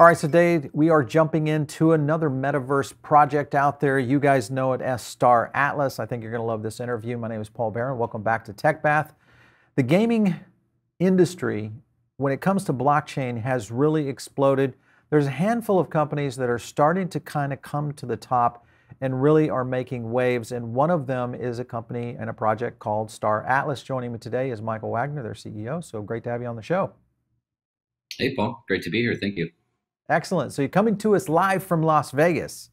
All right, so today we are jumping into another metaverse project out there. You guys know it as Star Atlas. I think you're going to love this interview. My name is Paul Barron. Welcome back to TechBath. The gaming industry, when it comes to blockchain, has really exploded. There's a handful of companies that are starting to kind of come to the top and really are making waves. And one of them is a company and a project called Star Atlas. Joining me today is Michael Wagner, their CEO. So great to have you on the show. Hey, Paul. Great to be here. Thank you. Excellent. So you're coming to us live from Las Vegas.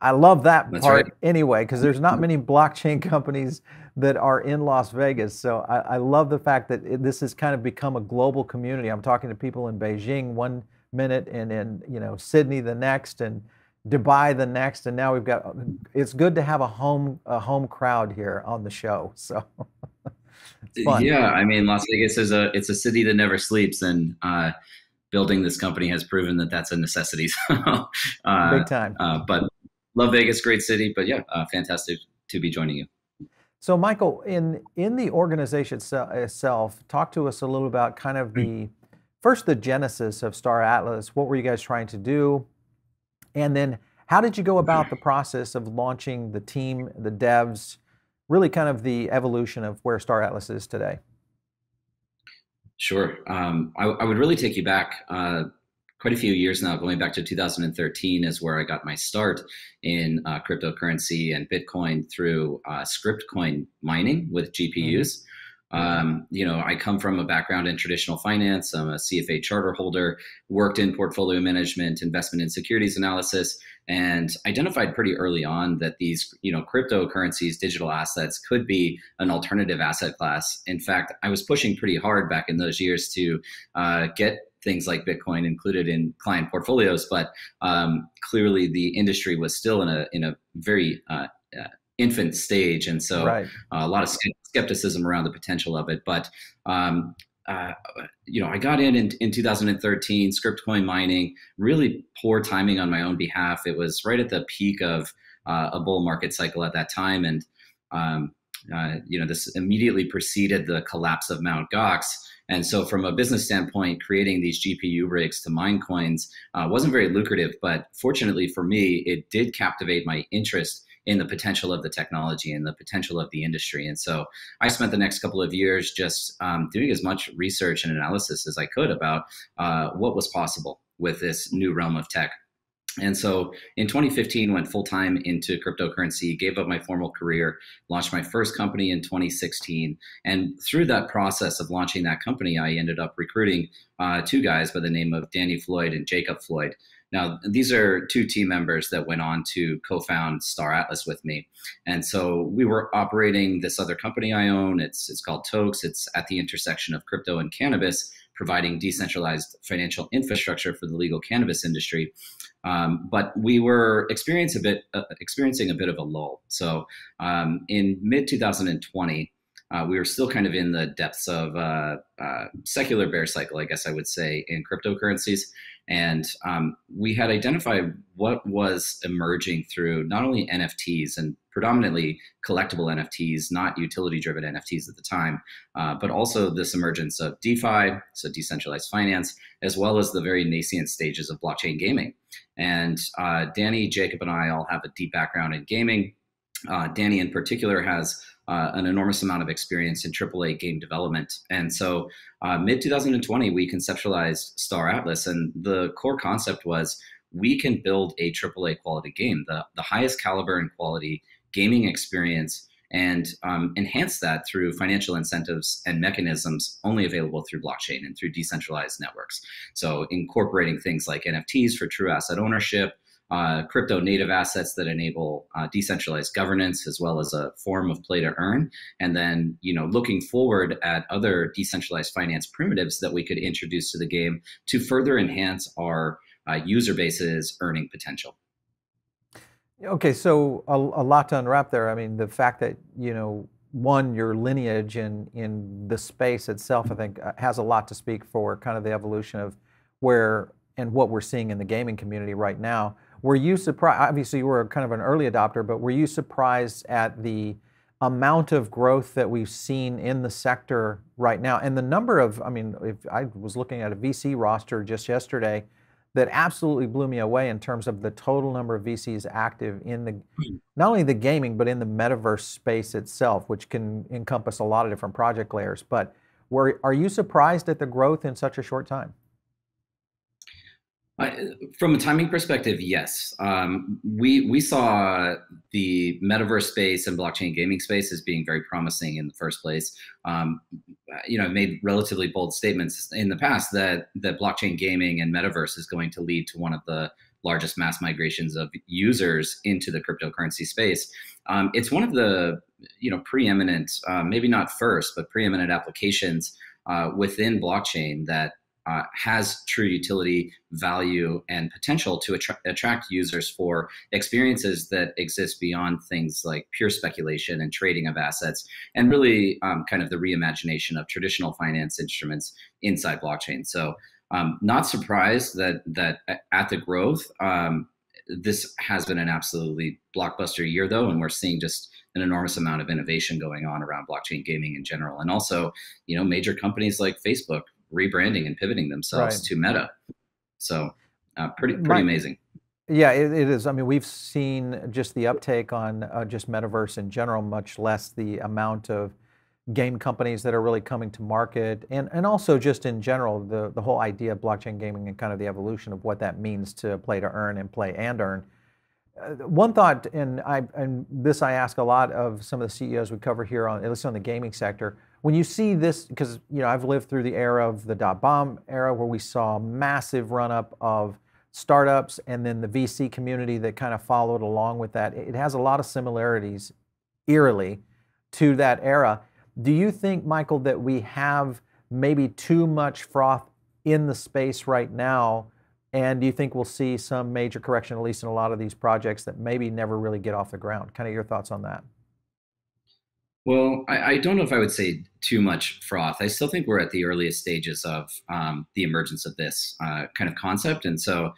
I love that That's part right. anyway, because there's not many blockchain companies that are in Las Vegas. So I, I love the fact that it, this has kind of become a global community. I'm talking to people in Beijing one minute and in you know Sydney the next and Dubai the next, and now we've got. It's good to have a home a home crowd here on the show. So it's fun. Yeah, I mean, Las Vegas is a it's a city that never sleeps, and uh, building this company has proven that that's a necessity. So, uh, Big time. Uh, but love Vegas, great city. But yeah, uh, fantastic to be joining you. So, Michael, in in the organization itse- itself, talk to us a little about kind of the first the genesis of Star Atlas. What were you guys trying to do, and then how did you go about the process of launching the team, the devs, really kind of the evolution of where Star Atlas is today? Sure. Um, I, I would really take you back uh, quite a few years now, going back to 2013 is where I got my start in uh, cryptocurrency and Bitcoin through uh, scrypt coin mining with GPUs. Um, you know, I come from a background in traditional finance. I'm a CFA charter holder, worked in portfolio management, investment and securities analysis, and identified pretty early on that these, you know, cryptocurrencies, digital assets could be an alternative asset class. In fact, I was pushing pretty hard back in those years to uh, get things like Bitcoin included in client portfolios, but um, clearly the industry was still in a in a very uh, uh, infant stage, and so Right. a lot of skepticism around the potential of it. But um, uh, you know, I got in, in in 2013, scrypt coin mining. Really poor timing on my own behalf. It was right at the peak of uh, a bull market cycle at that time, and um, uh, you know, this immediately preceded the collapse of Mt. Gox. And so, from a business standpoint, creating these GPU rigs to mine coins uh, wasn't very lucrative. But fortunately for me, it did captivate my interest in the potential of the technology and the potential of the industry. And so I spent the next couple of years just um, doing as much research and analysis as I could about uh, what was possible with this new realm of tech. And so in 2015, went full time into cryptocurrency, gave up my formal career, launched my first company in 2016. And through that process of launching that company, I ended up recruiting uh, two guys by the name of Danny Floyd and Jacob Floyd. Now, these are two team members that went on to co found Star Atlas with me. And so we were operating this other company I own. It's, it's called Tokes. It's at the intersection of crypto and cannabis, providing decentralized financial infrastructure for the legal cannabis industry. Um, but we were experiencing a bit, uh, experiencing a bit of a lull. So um, in mid 2020, uh, we were still kind of in the depths of uh, uh, secular bear cycle, I guess I would say, in cryptocurrencies. And um, we had identified what was emerging through not only NFTs and predominantly collectible NFTs, not utility driven NFTs at the time, uh, but also this emergence of DeFi, so decentralized finance, as well as the very nascent stages of blockchain gaming. And uh, Danny, Jacob, and I all have a deep background in gaming. Uh, Danny, in particular, has uh, an enormous amount of experience in AAA game development. And so, uh, mid 2020, we conceptualized Star Atlas, and the core concept was we can build a AAA quality game, the, the highest caliber and quality gaming experience, and um, enhance that through financial incentives and mechanisms only available through blockchain and through decentralized networks. So, incorporating things like NFTs for true asset ownership uh, crypto native assets that enable uh, decentralized governance as well as a form of play to earn and then you know looking forward at other decentralized finance primitives that we could introduce to the game to further enhance our uh, user base's earning potential Okay, so a, a lot to unwrap there. I mean, the fact that you know, one, your lineage in in the space itself, I think, uh, has a lot to speak for kind of the evolution of where and what we're seeing in the gaming community right now. Were you surprised? Obviously, you were kind of an early adopter, but were you surprised at the amount of growth that we've seen in the sector right now and the number of? I mean, if I was looking at a VC roster just yesterday, that absolutely blew me away in terms of the total number of VCs active in the hmm. not only the gaming but in the metaverse space itself, which can encompass a lot of different project layers. But were, are you surprised at the growth in such a short time? From a timing perspective, yes. Um, we we saw the metaverse space and blockchain gaming space as being very promising in the first place. Um, you know, made relatively bold statements in the past that that blockchain gaming and metaverse is going to lead to one of the largest mass migrations of users into the cryptocurrency space. Um, it's one of the you know preeminent, uh, maybe not first, but preeminent applications uh, within blockchain that uh, has true utility, value, and potential to attra- attract users for experiences that exist beyond things like pure speculation and trading of assets, and really um, kind of the reimagination of traditional finance instruments inside blockchain. So, um, not surprised that that at the growth, um, this has been an absolutely blockbuster year, though, and we're seeing just an enormous amount of innovation going on around blockchain gaming in general, and also, you know, major companies like Facebook rebranding and pivoting themselves right. to Meta. So uh, pretty pretty My, amazing. Yeah, it, it is. I mean, we've seen just the uptake on uh, just metaverse in general, much less the amount of game companies that are really coming to market, and and also just in general the the whole idea of blockchain gaming and kind of the evolution of what that means to play to earn and play and earn. Uh, one thought, and I and this I ask a lot of some of the CEOs we cover here on at least on the gaming sector when you see this, because you know I've lived through the era of the dot bomb era where we saw a massive run up of startups and then the VC community that kind of followed along with that. It has a lot of similarities, eerily, to that era. Do you think, Michael, that we have maybe too much froth in the space right now? And do you think we'll see some major correction, at least in a lot of these projects that maybe never really get off the ground? Kind of your thoughts on that? Well, I, I, don't know if I would say too much froth. I still think we're at the earliest stages of um, the emergence of this uh, kind of concept. And so,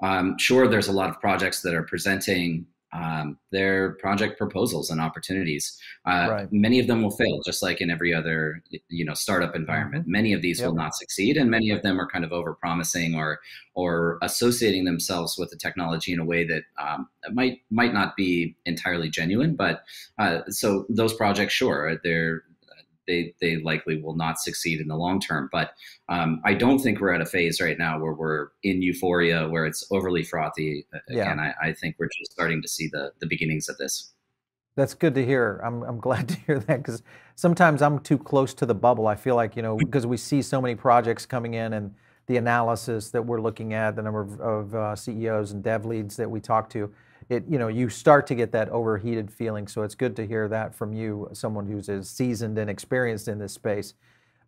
um, sure, there's a lot of projects that are presenting um, their project proposals and opportunities. Uh, right. Many of them will fail, just like in every other you know startup environment. Mm-hmm. Many of these yep. will not succeed, and many of them are kind of overpromising or or associating themselves with the technology in a way that um, might might not be entirely genuine. But uh, so those projects, sure, they're they they likely will not succeed in the long term. But um, I don't think we're at a phase right now where we're in euphoria, where it's overly frothy. Again, yeah. I, I think we're just starting to see the the beginnings of this. That's good to hear. I'm, I'm glad to hear that because sometimes I'm too close to the bubble. I feel like, you know, because we see so many projects coming in and the analysis that we're looking at, the number of, of uh, CEOs and dev leads that we talk to, it you know you start to get that overheated feeling. So it's good to hear that from you, someone who's as seasoned and experienced in this space.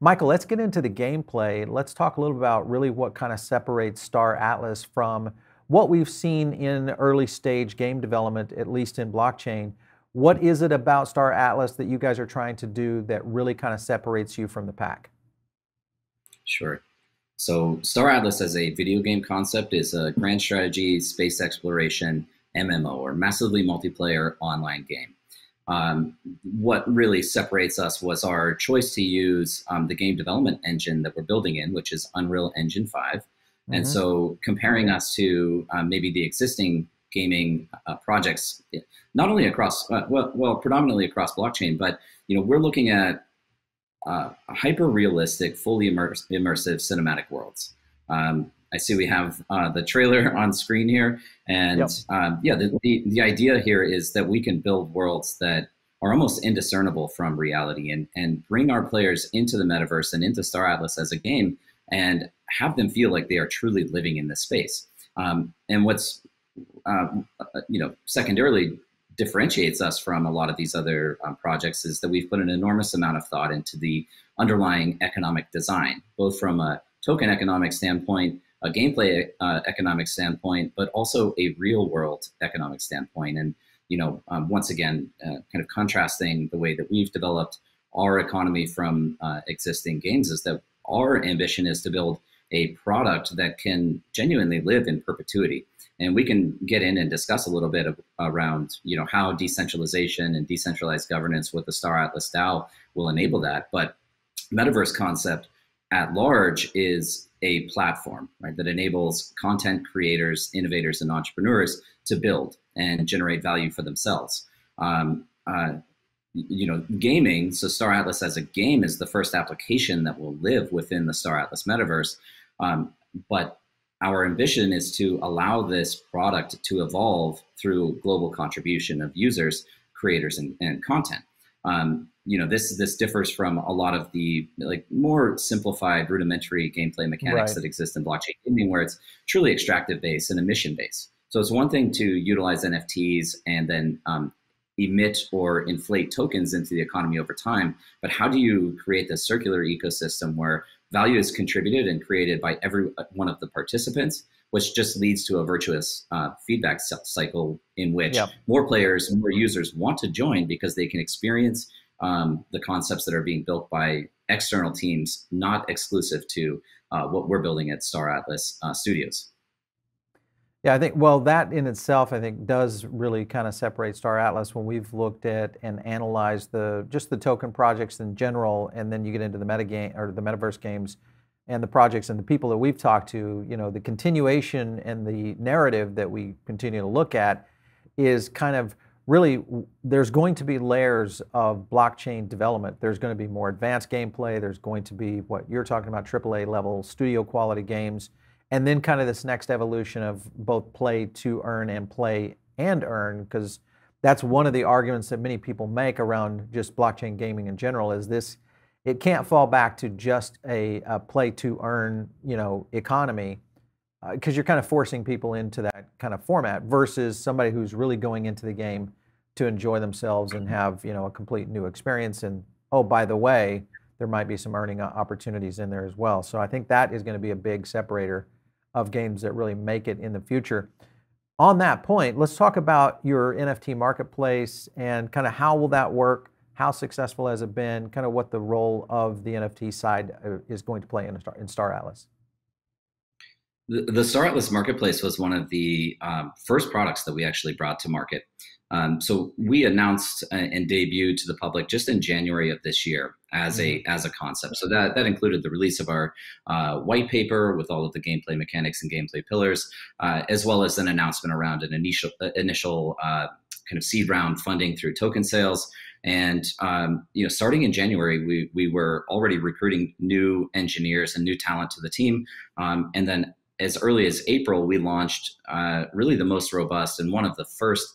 Michael, let's get into the gameplay. Let's talk a little about really what kind of separates Star Atlas from what we've seen in early stage game development, at least in blockchain. What is it about Star Atlas that you guys are trying to do that really kind of separates you from the pack? Sure. So, Star Atlas as a video game concept is a grand strategy, space exploration, MMO or massively multiplayer online game. Um, what really separates us was our choice to use um, the game development engine that we're building in, which is Unreal Engine 5. Mm-hmm. And so comparing us to um, maybe the existing gaming uh, projects, not only across, uh, well, well, predominantly across blockchain, but you know, we're looking at uh, hyper realistic, fully immersive cinematic worlds. Um, I see we have uh, the trailer on screen here, and yep. um, yeah, the, the, the idea here is that we can build worlds that are almost indiscernible from reality, and and bring our players into the metaverse and into Star Atlas as a game, and have them feel like they are truly living in this space. Um, and what's uh, you know secondarily differentiates us from a lot of these other um, projects is that we've put an enormous amount of thought into the underlying economic design, both from a token economic standpoint a gameplay uh, economic standpoint, but also a real world economic standpoint. And you know, um, once again, uh, kind of contrasting the way that we've developed our economy from uh, existing games is that our ambition is to build a product that can genuinely live in perpetuity. And we can get in and discuss a little bit of, around, you know, how decentralization and decentralized governance with the Star Atlas DAO will enable that. But metaverse concept at large is a platform, right, that enables content creators, innovators, and entrepreneurs to build and generate value for themselves. Um, uh, you know, gaming. So Star Atlas as a game is the first application that will live within the Star Atlas metaverse. Um, but our ambition is to allow this product to evolve through global contribution of users, creators, and, and content. Um, you know, this this differs from a lot of the like more simplified, rudimentary gameplay mechanics right. that exist in blockchain gaming, where it's truly extractive based and emission based. So it's one thing to utilize NFTs and then um, emit or inflate tokens into the economy over time, but how do you create this circular ecosystem where value is contributed and created by every one of the participants, which just leads to a virtuous uh, feedback cycle in which yep. more players, more users want to join because they can experience um, the concepts that are being built by external teams, not exclusive to uh, what we're building at Star Atlas uh, Studios. Yeah, I think, well, that in itself, I think, does really kind of separate Star Atlas when we've looked at and analyzed the just the token projects in general, and then you get into the meta game or the metaverse games and the projects and the people that we've talked to, you know, the continuation and the narrative that we continue to look at is kind of really there's going to be layers of blockchain development. There's going to be more advanced gameplay. There's going to be what you're talking about, AAA level studio quality games and then kind of this next evolution of both play to earn and play and earn because that's one of the arguments that many people make around just blockchain gaming in general is this it can't fall back to just a, a play to earn you know economy because uh, you're kind of forcing people into that kind of format versus somebody who's really going into the game to enjoy themselves and have you know a complete new experience and oh by the way there might be some earning opportunities in there as well so i think that is going to be a big separator of games that really make it in the future. On that point, let's talk about your NFT marketplace and kind of how will that work? How successful has it been? Kind of what the role of the NFT side uh, is going to play in Star, in Star Atlas. The, the Star Atlas marketplace was one of the um, first products that we actually brought to market. Um, so we announced and debuted to the public just in January of this year as a mm-hmm. as a concept. So that that included the release of our uh, white paper with all of the gameplay mechanics and gameplay pillars, uh, as well as an announcement around an initial uh, initial uh, kind of seed round funding through token sales. And um, you know, starting in January, we we were already recruiting new engineers and new talent to the team, um, and then as early as April, we launched uh, really the most robust and one of the first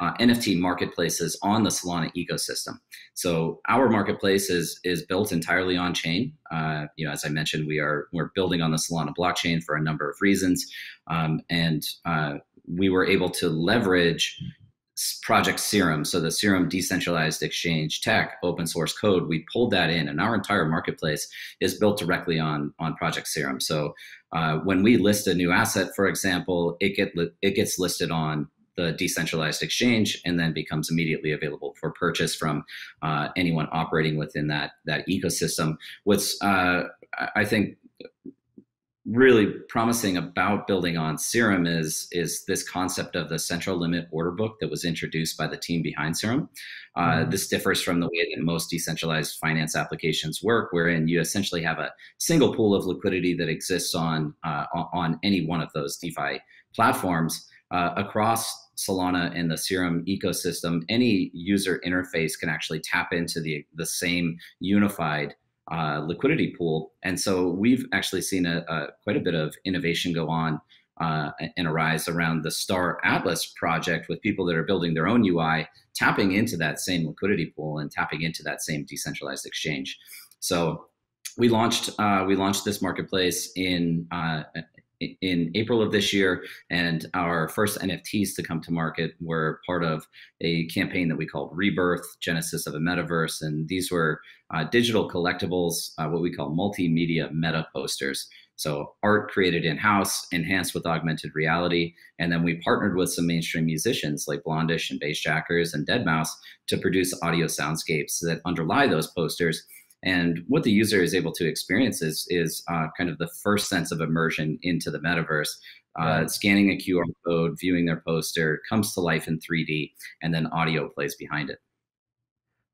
uh, NFT marketplaces on the Solana ecosystem. So our marketplace is is built entirely on chain. Uh, you know, as I mentioned, we are we're building on the Solana blockchain for a number of reasons, um, and uh, we were able to leverage Project Serum, so the Serum decentralized exchange tech, open source code. We pulled that in, and our entire marketplace is built directly on on Project Serum. So uh, when we list a new asset, for example, it get it gets listed on the decentralized exchange and then becomes immediately available for purchase from uh, anyone operating within that that ecosystem. What's uh, I think really promising about building on Serum is is this concept of the central limit order book that was introduced by the team behind Serum. Uh, mm-hmm. This differs from the way that most decentralized finance applications work, wherein you essentially have a single pool of liquidity that exists on uh, on any one of those DeFi platforms. Uh, across Solana and the Serum ecosystem, any user interface can actually tap into the, the same unified uh, liquidity pool. And so we've actually seen a, a, quite a bit of innovation go on uh, and arise around the Star Atlas project with people that are building their own UI, tapping into that same liquidity pool and tapping into that same decentralized exchange. So we launched uh, we launched this marketplace in uh, in April of this year, and our first NFTs to come to market were part of a campaign that we called Rebirth Genesis of a Metaverse. And these were uh, digital collectibles, uh, what we call multimedia meta posters. So, art created in house, enhanced with augmented reality. And then we partnered with some mainstream musicians like Blondish and Bassjackers and Deadmau5 to produce audio soundscapes that underlie those posters and what the user is able to experience is, is uh, kind of the first sense of immersion into the metaverse. Uh. Scanning a QR code, viewing their poster, comes to life in 3D, and then audio plays behind it.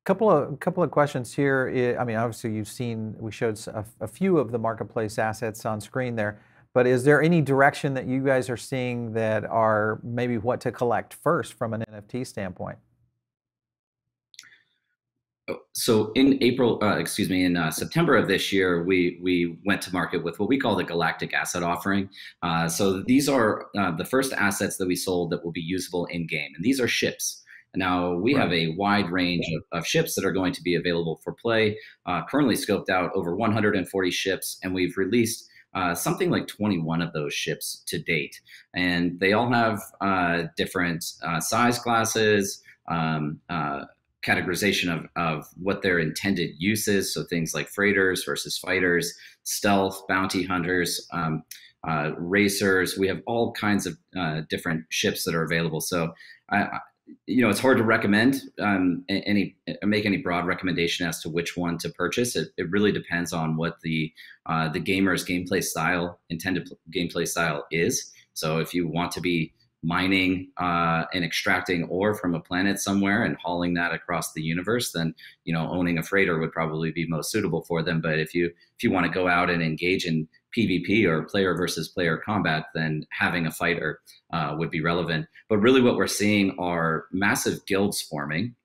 couple of a couple of questions here. I mean, obviously, you've seen we showed a, a, few of the marketplace assets on screen there, but is there any direction that you guys are seeing that are maybe what to collect first from an NFT standpoint? So in April, uh, excuse me, in uh, September of this year, we we went to market with what we call the Galactic Asset Offering. Uh, so these are uh, the first assets that we sold that will be usable in game, and these are ships. Now we right. have a wide range of, of, ships that are going to be available for play. Uh, currently scoped out over 140 ships, and we've released. Uh, something like 21 of those ships to date, and they all have different size classes, um, categorization of, of what their intended use is. So things like freighters versus fighters, stealth, bounty hunters, um, uh, racers. We have all kinds of uh, different ships that are available. So, I, you know, it's hard to recommend um, any make any broad recommendation as to which one to purchase. It, it really depends on what the uh, the gamer's gameplay style, intended gameplay style is. So, if you want to be mining uh, and extracting ore from a planet somewhere and hauling that across the universe, then you know owning a freighter would probably be most suitable for them. But if you if you want to go out and engage in PvP or player versus player combat, then having a fighter uh, would be relevant. But really, what we're seeing are massive guilds forming.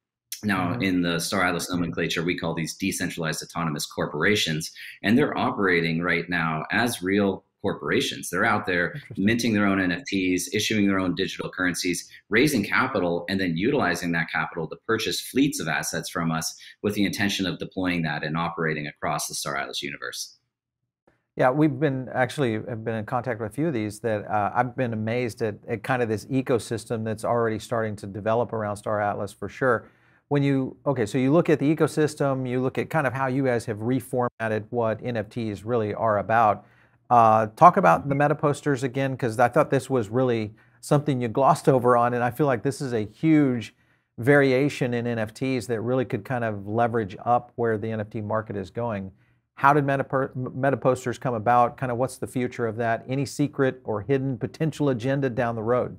Now, mm-hmm. in the Star Atlas nomenclature, we call these decentralized autonomous corporations, and they're operating right now as real corporations. They're out there minting their own NFTs, issuing their own digital currencies, raising capital, and then utilizing that capital to purchase fleets of assets from us with the intention of deploying that and operating across the Star Atlas universe. Yeah, we've been actually have been in contact with a few of these that uh, I've been amazed at, at kind of this ecosystem that's already starting to develop around Star Atlas for sure. When you okay, so you look at the ecosystem, you look at kind of how you guys have reformatted what NFTs really are about uh, talk about the meta posters again, because I thought this was really something you glossed over on, and I feel like this is a huge variation in NFTs that really could kind of leverage up where the NFT market is going. How did meta, meta posters come about? Kind of what's the future of that? Any secret or hidden potential agenda down the road?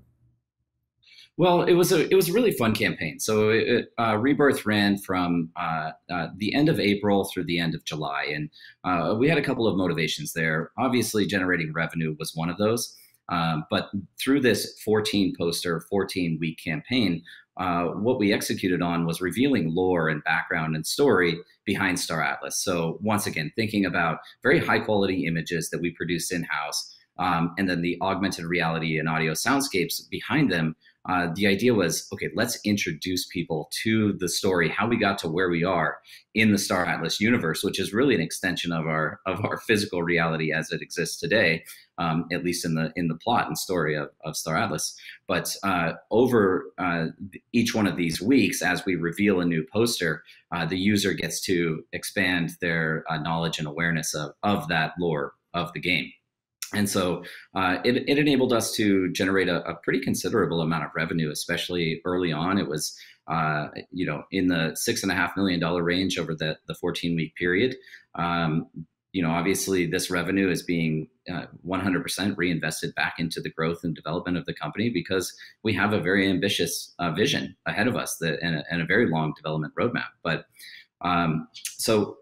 Well, it was a it was a really fun campaign. So it, uh, Rebirth ran from uh, uh, the end of April through the end of July, and uh, we had a couple of motivations there. Obviously, generating revenue was one of those. Um, but through this 14 poster, 14 week campaign, uh, what we executed on was revealing lore and background and story behind Star Atlas. So once again, thinking about very high quality images that we produce in house, um, and then the augmented reality and audio soundscapes behind them uh, the idea was okay let's introduce people to the story how we got to where we are in the star atlas universe which is really an extension of our of our physical reality as it exists today um, at least in the in the plot and story of, of star atlas. But uh, over uh, each one of these weeks as we reveal a new poster uh, the user gets to expand their uh, knowledge and awareness of, of that lore of the game and so uh, it, it, enabled us to generate a, a, pretty considerable amount of revenue, especially early on. It was, uh, you know, in the six and a half million dollar range over the, the 14 week period. Um, you know, obviously this revenue is being uh, 100% reinvested back into the growth and development of the company because we have a very ambitious uh, vision ahead of us that, and, a, and a very long development roadmap. But um, so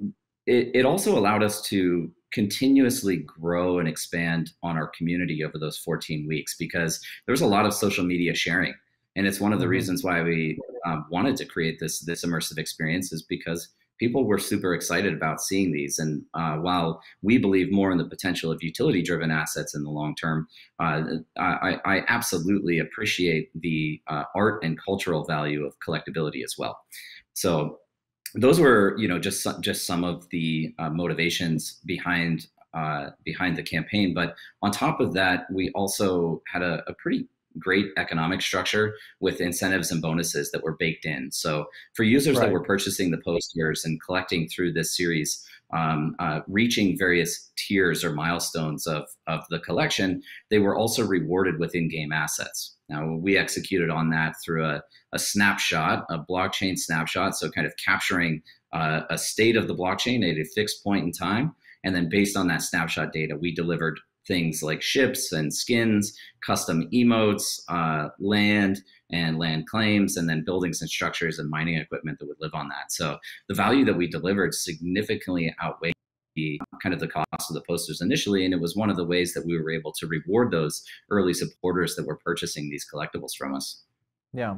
it, it also allowed us to continuously grow and expand on our community over those 14 weeks because there was a lot of social media sharing. And it's one of the mm-hmm. reasons why we um, wanted to create this this immersive experience is because people were super excited about seeing these. And uh, while we believe more in the potential of utility driven assets in the long term uh, I, I, absolutely appreciate the uh, art and cultural value of collectability as well. So those were you know just just some of the uh, motivations behind uh, behind the campaign. But on top of that, we also had a, a, pretty great economic structure with incentives and bonuses that were baked in. So for users right. that were purchasing the posters and collecting through this series, um, uh, reaching various tiers or milestones of, of the collection, they were also rewarded with in-game assets. Now, we executed on that through a, a snapshot, a blockchain snapshot, so kind of capturing uh, a state of the blockchain at a fixed point in time. And then based on that snapshot data, we delivered things like ships and skins, custom emotes, uh, land and land claims, and then buildings and structures and mining equipment that would live on that. So the value that we delivered significantly outweighed the kind of the cost of the posters initially, and it was one of the ways that we were able to reward those early supporters that were purchasing these collectibles from us. Yeah.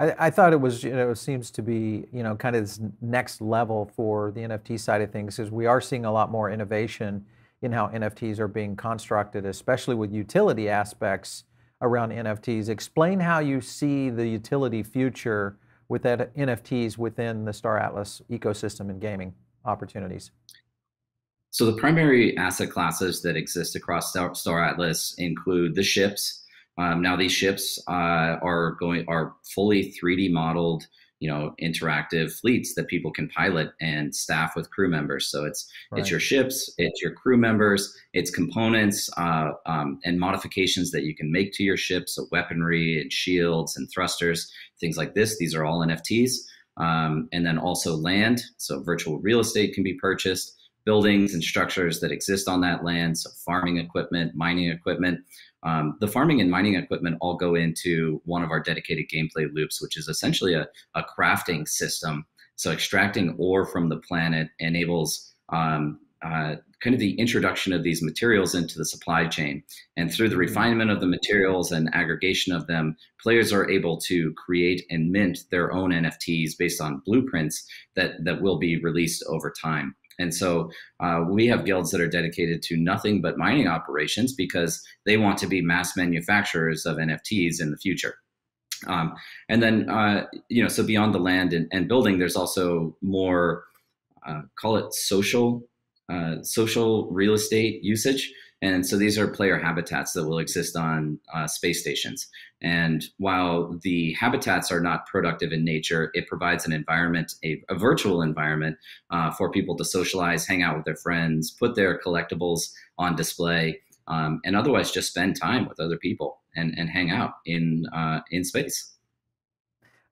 I, I, thought it was, you know, it seems to be, you know, kind of this next level for the NFT side of things, is we are seeing a lot more innovation in how NFTs are being constructed, especially with utility aspects around NFTs. Explain how you see the utility future with that NFTs within the Star Atlas ecosystem and gaming opportunities. So the primary asset classes that exist across Star, Star Atlas include the ships. Um, now these ships uh, are going are fully 3D modeled you know interactive fleets that people can pilot and staff with crew members. So it's right. it's your ships it's your crew members it's components uh, um, and modifications that you can make to your ships so weaponry and shields and thrusters things like this. These are all nfts um, and then also land. So virtual real estate can be purchased buildings and structures that exist on that land so farming equipment mining equipment um, the farming and mining equipment all go into one of our dedicated gameplay loops, which is essentially a, a crafting system. So extracting ore from the planet enables um, uh, kind of the introduction of these materials into the supply chain. And through the mm-hmm. refinement of the materials and aggregation of them, players are able to create and mint their own NFTs based on blueprints that, that will be released over time. And so uh, we have guilds that are dedicated to nothing but mining operations because they want to be mass manufacturers of NFTs in the future. Um, and then, uh, you know, so beyond the land and, and building, there's also more, uh, call it social, uh, social real estate usage. And so these are player habitats that will exist on uh, space stations. And while the habitats are not productive in nature, it provides an environment, a, a virtual environment uh, for people to socialize, hang out with their friends, put their collectibles on display, um, and otherwise just spend time with other people and, and hang out in, uh, in space.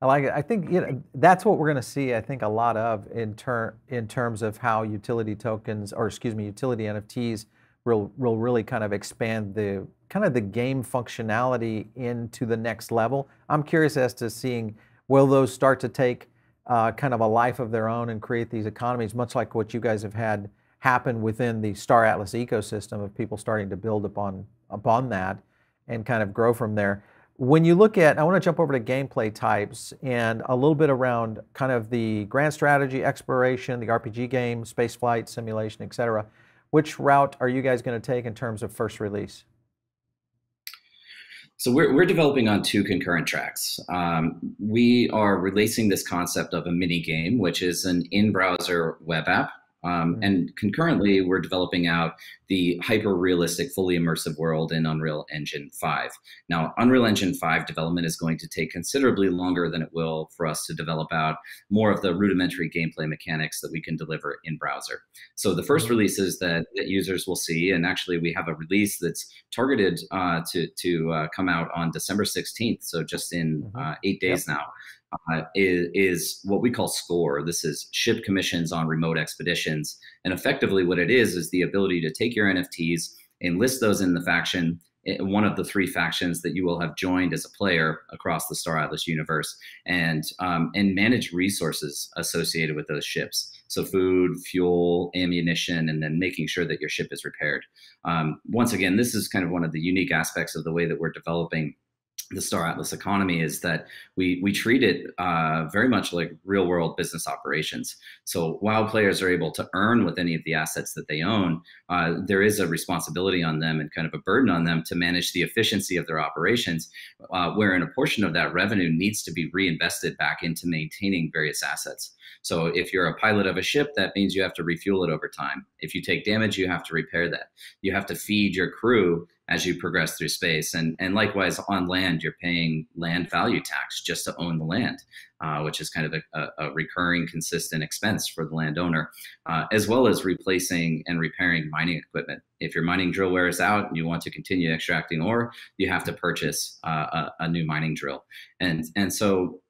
I like it. I think you know, that's what we're going to see. I think a lot of in ter- in terms of how utility tokens, or excuse me, utility NFTs will will really kind of expand the kind of the game functionality into the next level. I'm curious as to seeing will those start to take uh, kind of a life of their own and create these economies, much like what you guys have had happen within the Star Atlas ecosystem of people starting to build upon upon that and kind of grow from there. When you look at, I want to jump over to gameplay types and a little bit around kind of the grand strategy, exploration, the RPG game, space flight, simulation, et cetera. Which route are you guys going to take in terms of first release? So we're, we're developing on two concurrent tracks. Um, we are releasing this concept of a mini game, which is an in-browser web app um, mm-hmm. And concurrently, we're developing out the hyper realistic, fully immersive world in Unreal Engine 5. Now, Unreal Engine 5 development is going to take considerably longer than it will for us to develop out more of the rudimentary gameplay mechanics that we can deliver in browser. So, the 1st mm-hmm. releases that, that users will see, and actually, we have a release that's targeted uh, to, to uh, come out on December 16th, so just in mm-hmm. uh, eight days yep. now uh, is, is what we call SCORE. This is ship commissions on remote expeditions. And effectively, what it is is the ability to take your NFTs, enlist those in the faction, eh, one of the three factions that you will have joined as a player across the Star Atlas universe, and um, and manage resources associated with those ships. So food, fuel, ammunition, and then making sure that your ship is repaired. Um, once again, this is kind of one of the unique aspects of the way that we're developing the Star Atlas economy is that we we treat it uh, very much like real world business operations. So while players are able to earn with any of the assets that they own, uh, there is a responsibility on them and kind of a burden on them to manage the efficiency of their operations, uh, wherein a portion of that revenue needs to be reinvested back into maintaining various assets. So if you're a pilot of a ship, that means you have to refuel it over time. If you take damage, you have to repair that. You have to feed your crew as you progress through space. And, and likewise, on land, you're paying land value tax just to own the land, uh, which is kind of a, a, recurring, consistent expense for the landowner, uh, as well as replacing and repairing mining equipment. If your mining drill wears out and you want to continue extracting ore, you have to purchase uh, a, a new mining drill. And, and so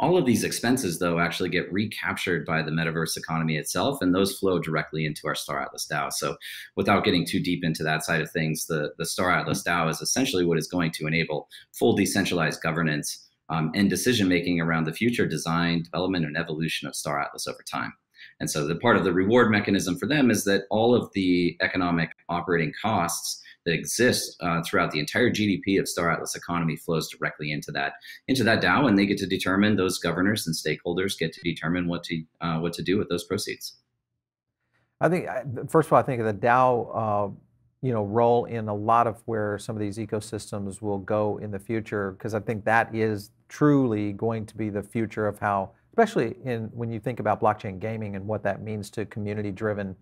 all of these expenses, though, actually get recaptured by the metaverse economy itself, and those flow directly into our Star Atlas DAO. So, without getting too deep into that side of things, the, the Star Atlas DAO is essentially what is going to enable full decentralized governance um, and decision making around the future design, development, and evolution of Star Atlas over time. And so, the part of the reward mechanism for them is that all of the economic operating costs that exists uh, throughout the entire GDP of Star Atlas economy flows directly into that into that DAO, and they get to determine those governors and stakeholders get to determine what to uh, what to do with those proceeds. I think first of all, I think the DAO. Uh, you know, role in a lot of where some of these ecosystems will go in the future, because I think that is truly going to be the future of how, especially in when you think about blockchain gaming and what that means to community-driven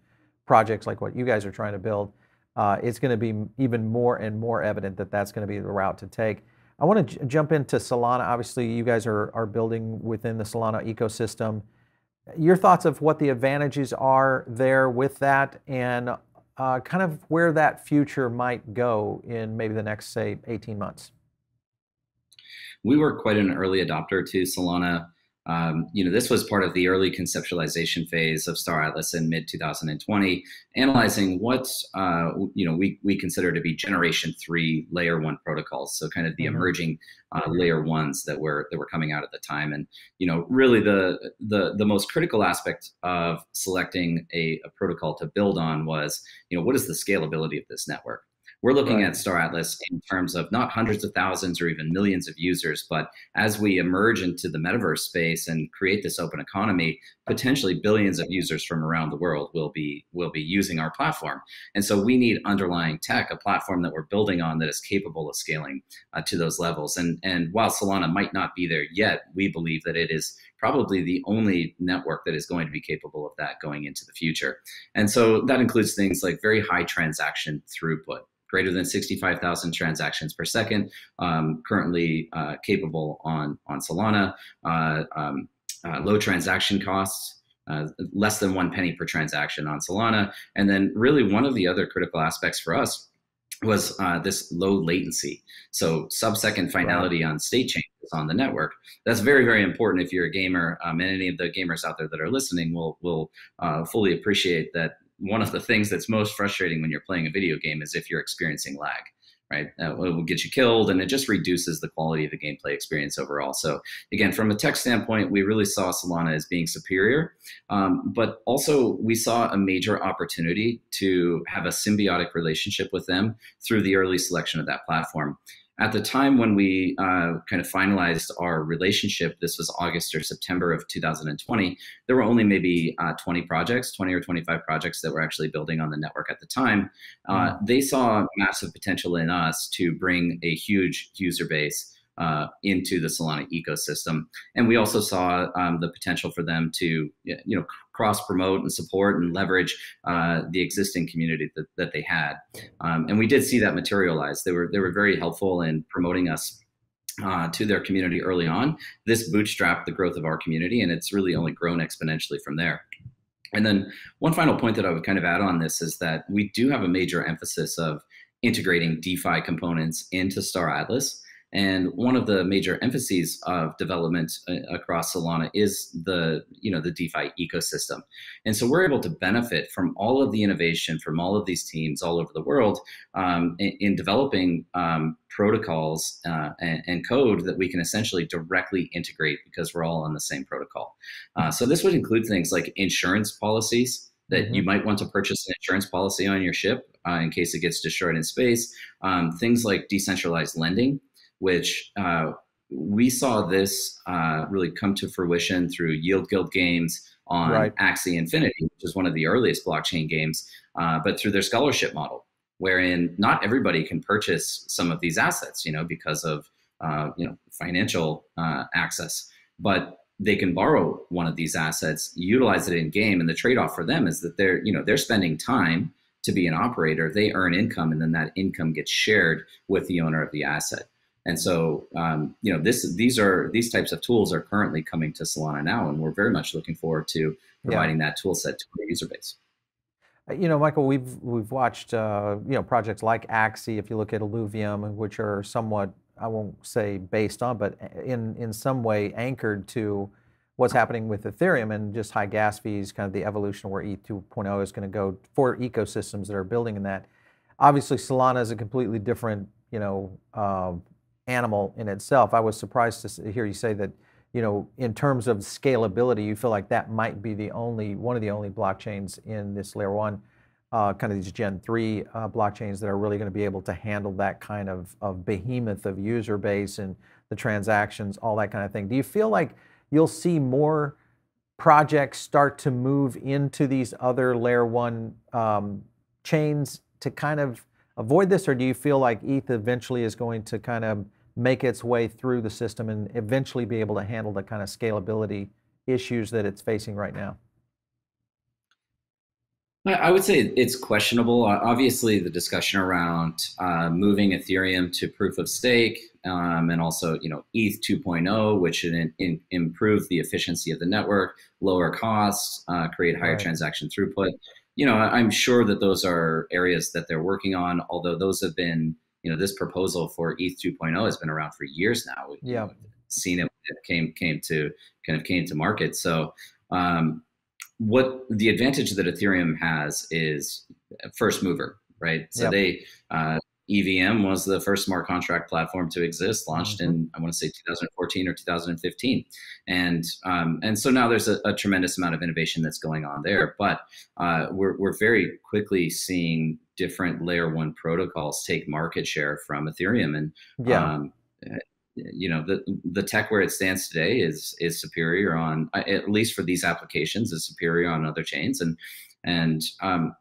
projects like what you guys are trying to build uh, it's going to be even more and more evident that that's going to be the route to take. I want to j- jump into Solana. Obviously, you guys are, are building within the Solana ecosystem. Your thoughts of what the advantages are there with that and uh, kind of where that future might go in maybe the next, say, 18 months? We were quite an early adopter to Solana um, you know, this was part of the early conceptualization phase of Star Atlas in mid 2020, analyzing what uh, you know we, we consider to be generation three layer one protocols, so kind of the mm-hmm. emerging uh, layer ones that were that were coming out at the time, and you know, really the the the most critical aspect of selecting a, a protocol to build on was you know what is the scalability of this network we're looking right. at Star Atlas in terms of not hundreds of thousands or even millions of users, but as we emerge into the metaverse space and create this open economy, potentially billions of users from around the world will be will be using our platform. And so we need underlying tech, a platform that we're building on that is capable of scaling uh, to those levels. And and while Solana might not be there yet, we believe that it is probably the only network that is going to be capable of that going into the future. And so that includes things like very high transaction throughput greater than 65,000 transactions per second, um, currently uh, capable on, on Solana, uh, um, uh, low transaction costs. Uh, less than one penny per transaction on Solana. And then, really, one of the other critical aspects for us was uh, this low latency. So sub-second finality right. on state changes on the network. That's very, very important if you're a gamer. Um, and any of the gamers out there that are listening will will uh, fully appreciate that one of the things that's most frustrating when you're playing a video game is if you're experiencing lag right? Uh, it will get you killed and it just reduces the quality of the gameplay experience overall. So again from a tech standpoint we really saw solana as being superior um, but also we saw a major opportunity to have a symbiotic relationship with them through the early selection of that platform at the time when we uh, kind of finalized our relationship, this was August or September of 2020, there were only maybe uh, 20 projects, 20 or 25 projects that were actually building on the network at the time. Uh, mm. They saw massive potential in us to bring a huge user base uh, into the Solana ecosystem. And we also saw um, the potential for them to, you know, cross promote and support and leverage uh, the existing community that, that they had. Um, and we did see that materialize. They were they were very helpful in promoting us uh, to their community early on. This bootstrapped the growth of our community, and it's really only grown exponentially from there. And then one final point that I would kind of add on this is that we do have a major emphasis of integrating DeFi components into Star Atlas. And one of the major emphases of development uh, across Solana is the, you know, the DeFi ecosystem. And so we're able to benefit from all of the innovation from all of these teams all over the world um, in, in, developing um, protocols uh, and, and, code that we can essentially directly integrate because we're all on the same protocol. Uh, so this would include things like insurance policies that mm-hmm. you might want to purchase an insurance policy on your ship uh, in case it gets destroyed in space. Um, things like decentralized lending which uh, we saw this uh, really come to fruition through Yield Guild games on right. Axie Infinity, which is one of the earliest blockchain games, uh, but through their scholarship model, wherein not everybody can purchase some of these assets, you know, because of uh, you know financial uh, access, but they can borrow one of these assets, utilize it in game, and the trade-off for them is that they're you know they're spending time to be an operator, they earn income, and then that income gets shared with the owner of the asset. And so, um, you know, this these are these types of tools are currently coming to Solana now, and we're very much looking forward to providing yeah. that tool set to our user base. Uh, you know, Michael, we've we've watched uh, you know projects like Axie. If you look at Illuvium, which are somewhat I won't say based on, but in in some way anchored to what's happening with Ethereum and just high gas fees, kind of the evolution of where ETH 2.0 is going to go for ecosystems that are building in that. Obviously, Solana is a completely different, you know, uh, animal in itself. I was surprised to hear you say that, you know, in terms of scalability, you feel like that might be the only one of the only blockchains in this layer one, uh, kind of these Gen three uh, blockchains that are really going to be able to handle that kind of, of behemoth of user base and the transactions, all that kind of thing. Do you feel like you'll see more projects start to move into these other layer one um, chains to kind of avoid this, or do you feel like ETH eventually is going to kind of make its way through the system and eventually be able to handle the kind of scalability issues that it's facing right now? I would say it's questionable. Obviously, the discussion around uh, moving Ethereum to proof of stake um, and also, you know, ETH 2.0, which should in, in, improve the efficiency of the network, lower costs, uh, create higher right. transaction throughput. You know, I'm sure that those are areas that they're working on. Although those have been, you know, this proposal for ETH 2.0 has been around for years now. We've yeah. seen it, it came came to kind of came to market. So. Um, what the advantage that Ethereum has is first mover, right? So yep. they uh, EVM was the first smart contract platform to exist, launched mm-hmm. in I want to say 2014 or 2015, and um, and so now there's a, a, tremendous amount of innovation that's going on there. But uh, we're we're very quickly seeing different layer one protocols take market share from Ethereum, and yeah. Um, you know the the tech where it stands today is is superior on at least for these applications is superior on other chains. And and um,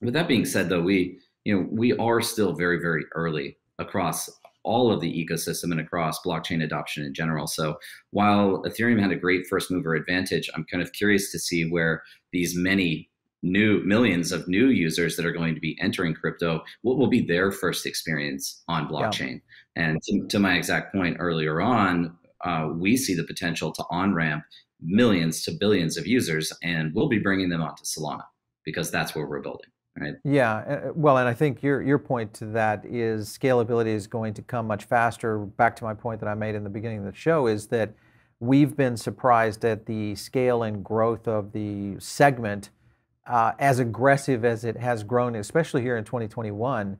with that being said though we you know we are still very very early across all of the ecosystem and across blockchain adoption in general. So while ethereum had a great first mover advantage i'm kind of curious to see where these many new millions of new users that are going to be entering crypto what will be their first experience on blockchain? Yeah. and to, to, my exact point earlier on uh, we see the potential to on ramp millions to billions of users and we'll be bringing them onto solana because that's where we're building right? Yeah uh, uh, well and i think your your point to that is scalability is going to come much faster. Back to my point that i made in the beginning of the show is that we've been surprised at the scale and growth of the segment uh, as aggressive as it has grown, especially here in 2021,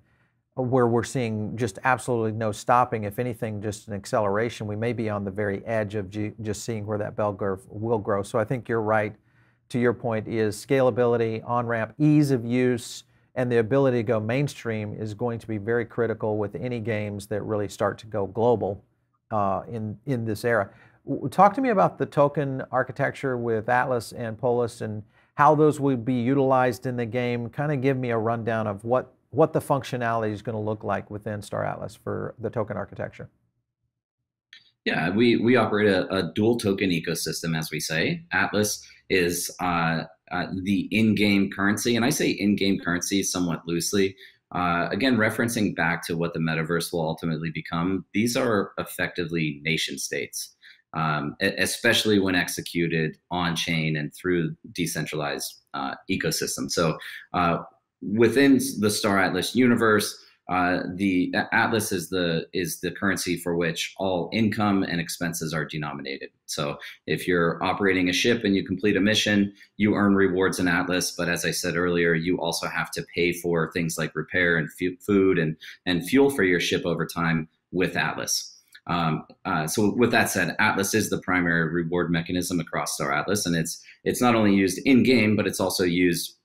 where we're seeing just absolutely no stopping. If anything, just an acceleration. We may be on the very edge of just seeing where that bell curve will grow. So I think you're right. To your point, is scalability, on ramp, ease of use, and the ability to go mainstream is going to be very critical with any games that really start to go global uh, in in this era. Talk to me about the token architecture with Atlas and Polis and how those will be utilized in the game. Kind of give me a rundown of what, what the functionality is going to look like within Star Atlas for the token architecture. Yeah, we, we operate a, a dual token ecosystem, as we say. Atlas is uh, uh, the in game currency, and I say in game currency somewhat loosely. Uh, again, referencing back to what the metaverse will ultimately become, these are effectively nation states um, especially when executed on chain and through decentralized uh, ecosystem. So uh, within the Star Atlas universe, uh, the Atlas is the is the currency for which all income and expenses are denominated. So if you're operating a ship and you complete a mission, you earn rewards in Atlas. But as I said earlier, you also have to pay for things like repair and food and and fuel for your ship over time with Atlas. Um, uh, so with that said, Atlas is the primary reward mechanism across Star Atlas, and it's it's not only used in game, but it's also used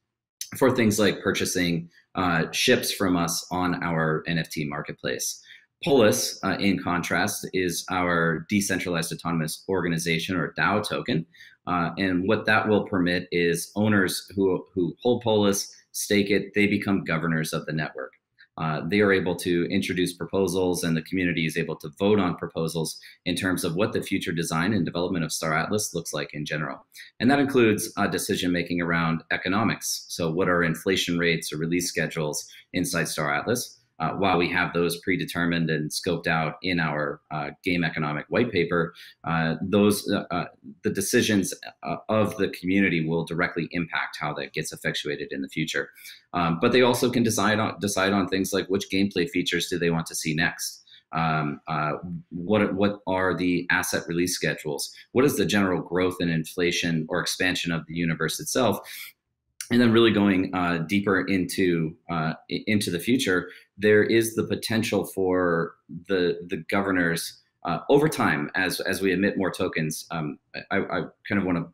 for things like purchasing uh, ships from us on our NFT marketplace. Polis, uh, in contrast, is our decentralized autonomous organization or DAO token. Uh, and what that will permit is owners who, who hold Polis, stake it, they become governors of the network uh, they are able to introduce proposals and the community is able to vote on proposals in terms of what the future design and development of Star Atlas looks like in general. And that includes uh, decision making around economics. So, what are inflation rates or release schedules inside Star Atlas? Uh, while we have those predetermined and scoped out in our uh, game economic white paper, uh, those uh, uh, the decisions uh, of the community will directly impact how that gets effectuated in the future. Um, but they also can decide on decide on things like which gameplay features do they want to see next. Um, what what are the asset release schedules? What is the general growth and inflation or expansion of the universe itself? And then really going uh, deeper into uh, into the future, there is the potential for the the governors uh, over time as as we emit more tokens. Um, I, I kind of want to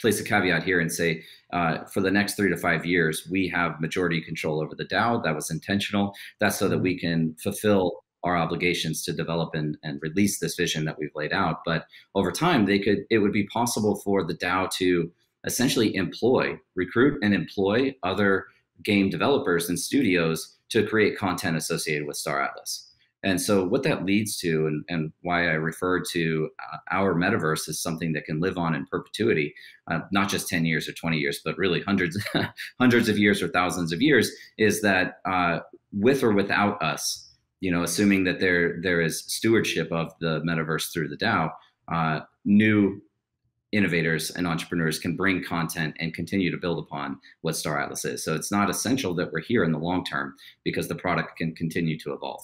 place a caveat here and say uh, for the next three to five years, we have majority control over the DAO. That was intentional. That's so that we can fulfill our obligations to develop and, and release this vision that we've laid out. But over time, they could it would be possible for the DAO to essentially employ, recruit, and employ other game developers and studios to create content associated with Star Atlas. And so, what that leads to, and, and why I refer to uh, our metaverse as something that can live on in perpetuity, uh, not just 10 years or 20 years, but really hundreds, hundreds of years or thousands of years, is that uh, with or without us, you know, assuming that there there is stewardship of the metaverse through the DAO, uh, new innovators and entrepreneurs can bring content and continue to build upon what Star Atlas is. So it's not essential that we're here in the long term because the product can continue to evolve.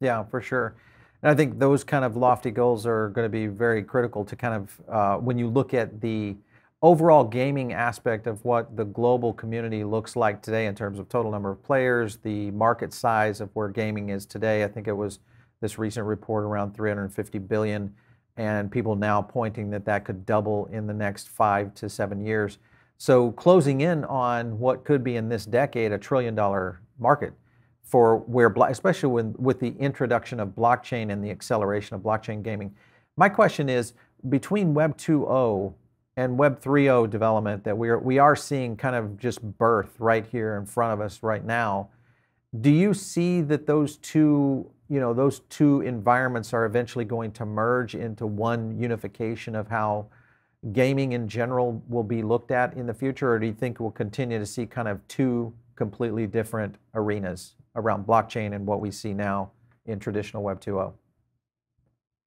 Yeah, for sure. And I think those kind of lofty goals are going to be very critical to kind of uh, when you look at the overall gaming aspect of what the global community looks like today in terms of total number of players, the market size of where gaming is today. I think it was this recent report around 350 billion, and people now pointing that that could double in the next five to seven years. So closing in on what could be in this decade a trillion dollar market for where, especially when, with the introduction of blockchain and the acceleration of blockchain gaming. My question is between Web 2.0 and Web 3.0 development that we are, we are seeing kind of just birth right here in front of us right now. Do you see that those two, you know, those two environments are eventually going to merge into one unification of how gaming in general will be looked at in the future, or do you think we'll continue to see kind of two completely different arenas? around blockchain and what we see now in traditional Web 2.0?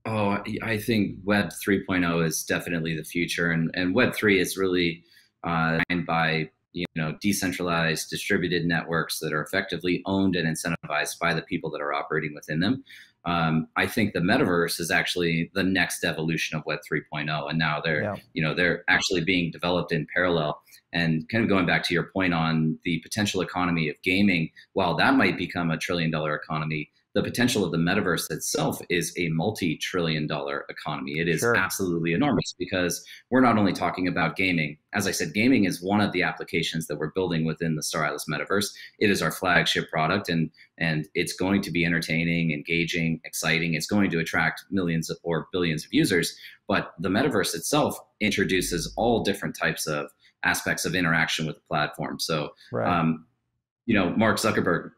Oh, I think Web 3.0 is definitely the future, and, and Web 3 is really uh, by you know decentralized distributed networks that are effectively owned and incentivized by the people that are operating within them. Um, I think the metaverse is actually the next evolution of Web 3.0, and now they're yeah. you know they're actually being developed in parallel. And kind of going back to your point on the potential economy of gaming, while that might become a trillion dollar economy, the potential of the metaverse itself is a multi-trillion dollar economy. It is sure. absolutely enormous because we're not only talking about gaming. As i said gaming is one of the applications that we're building within the star atlas metaverse. It is our flagship product and and it's going to be entertaining engaging exciting. It's going to attract millions or billions of users but the metaverse itself introduces all different types of aspects of interaction with the platform. So right. um, you know Mark Zuckerberg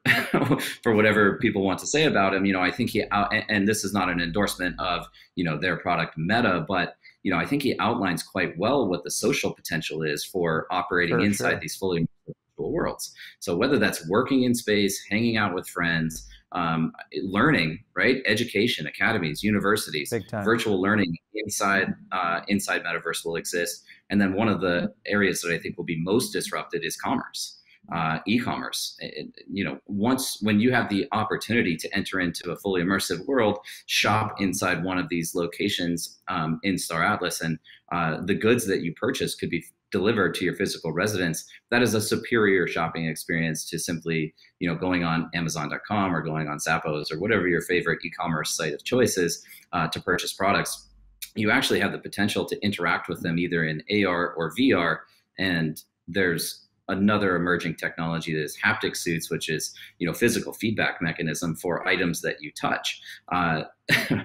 for whatever people want to say about him. You know, I think he out, and this is not an endorsement of you know their product Meta, but you know I think he outlines quite well what the social potential is for operating for inside sure. these fully virtual worlds. So whether that's working in space, hanging out with friends, um, learning, right? Education, academies, universities, virtual learning inside uh, inside metaverse will exist. And then one of the areas that I think will be most disrupted is commerce uh, e-commerce. It, you know, once when you have the opportunity to enter into a fully immersive world, shop inside one of these locations um, in Star Atlas, and uh, the goods that you purchase could be delivered to your physical residence. That is a superior shopping experience to simply, you know, going on Amazon.com or going on Zappos or whatever your favorite e-commerce site of choice is uh, to purchase products. You actually have the potential to interact with them either in AR or VR, and there's another emerging technology that is haptic suits, which is you know physical feedback mechanism for items that you touch. Uh,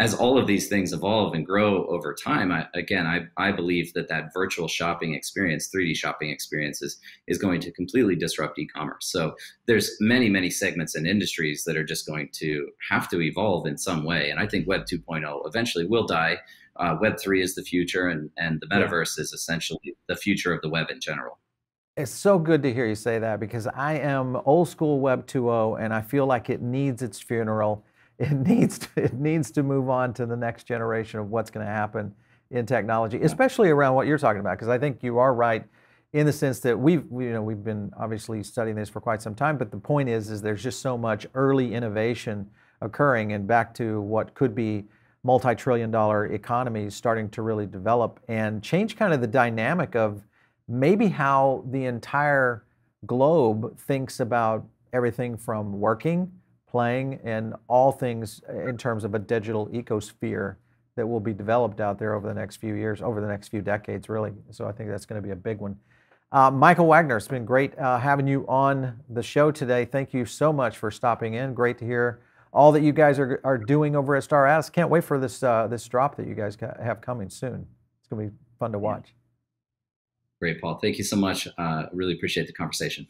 as all of these things evolve and grow over time, I, again, I, I believe that that virtual shopping experience, 3D shopping experiences, is, going to completely disrupt e-commerce. So there's many, many segments and industries that are just going to have to evolve in some way. And I think Web 2.0 eventually will die. Uh, web 3 is the future, and, and the metaverse yeah. is essentially the future of the web in general. It's so good to hear you say that because I am old school Web 2.0 and I feel like it needs its funeral. It needs to, it needs to move on to the next generation of what's going to happen in technology, especially around what you're talking about. Because I think you are right in the sense that we've we, you know we've been obviously studying this for quite some time. But the point is, is there's just so much early innovation occurring and back to what could be multi-trillion dollar economies starting to really develop and change kind of the dynamic of maybe how the entire globe thinks about everything from working, playing, and all things in terms of a digital ecosphere that will be developed out there over the next few years, over the next few decades, really. So I think that's going to be a big one. Uh, Michael Wagner, it's been great uh, having you on the show today. Thank you so much for stopping in. Great to hear all that you guys are, are doing over at Star Atlas. Can't wait for this uh, this drop that you guys have coming soon. It's going to be fun to watch. Great, Paul. Thank you so much. Uh, really appreciate the conversation.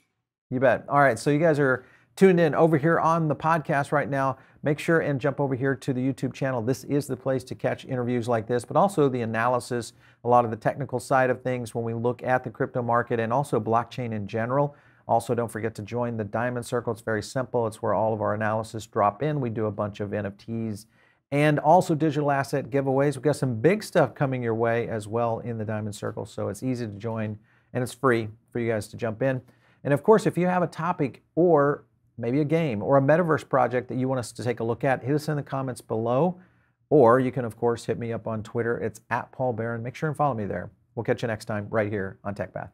You bet. All right, so you guys are tuned in over here on the podcast right now, make sure and jump over here to the YouTube channel. This is the place to catch interviews like this, but also the analysis, a lot of the technical side of things when we look at the crypto market and also blockchain in general. Also, don't forget to join the Diamond Circle. It's very simple. It's where all of our analysis drop in. We do a bunch of NFTs and also digital asset giveaways. We've got some big stuff coming your way as well in the Diamond Circle. So it's easy to join and it's free for you guys to jump in. And of course, if you have a topic or maybe a game or a metaverse project that you want us to take a look at, hit us in the comments below. Or you can, of course, hit me up on Twitter. It's at Paul Barron. Make sure and follow me there. We'll catch you next time right here on TechPath.